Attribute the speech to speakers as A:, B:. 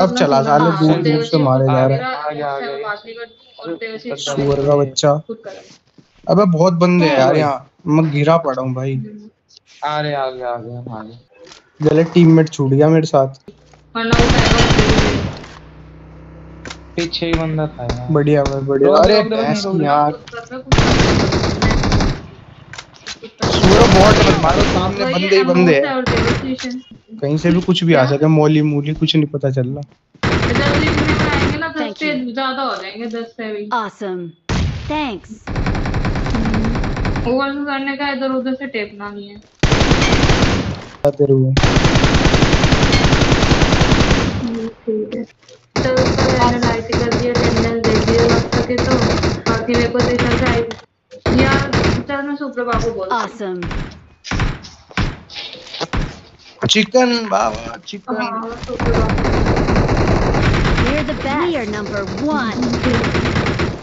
A: अब चला साले
B: हाँ,
A: दूर दूर से मारे जा रहे
B: को
A: सुअर का बच्चा। अबे बहुत बंदे हैं यार यहाँ। मैं गिरा पड़ा हूँ भाई।
C: आ रहे आ गया आ गया आ गया।
A: गले टीममेट छूट गया मेरे साथ।
C: पीछे ही बंदा था यार।
A: बढ़िया भाई बढ़िया। अरे भैंस यार। सुअर बहुत मत मारो सामने बंदे ही बंदे
B: है
A: हैं। कहीं से भी कुछ भी आ सके मौली मूली कुछ नहीं पता चल रहा।
B: जब आएँगे ना दस से ज़्यादा हो जाएँगे दस से भी।
D: Awesome. Thanks.
B: ओवर करने का इधर उधर से टेपना नहीं है।
A: तेरे को
B: ठीक है तो मैंने लाइट कर दिया टेंडर दे दिया सके तो बाकी मेरे को देखा जाए यार चल मैं सुप्रभा को बोल
D: Awesome.
A: Chicken,
B: Baba, chicken.
D: We're the best. We are number one.